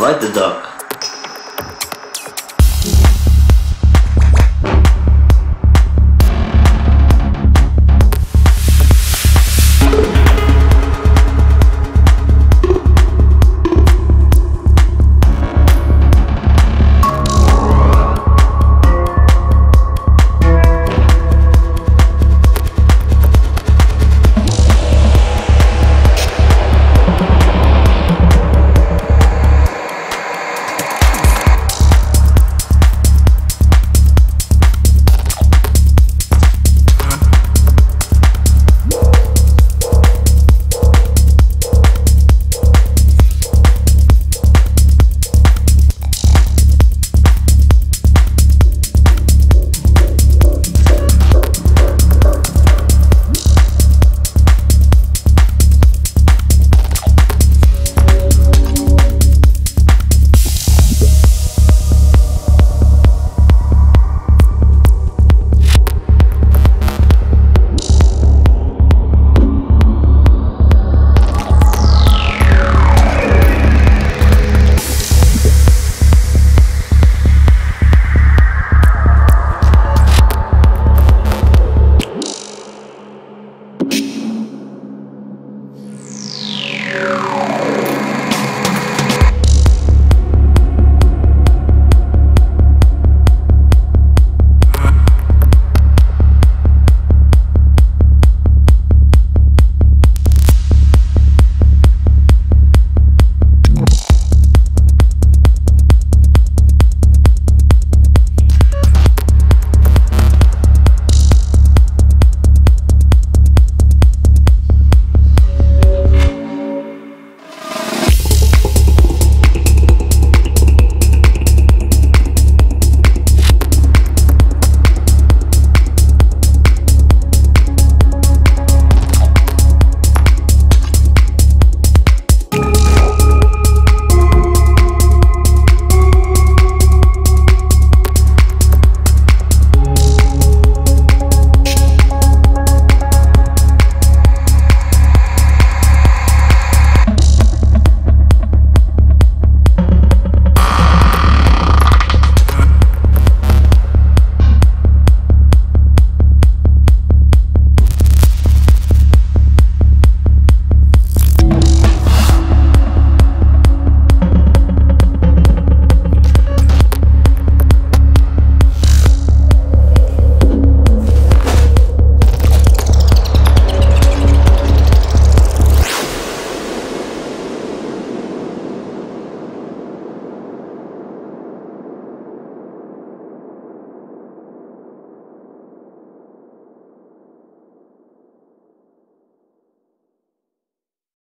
Right the duck.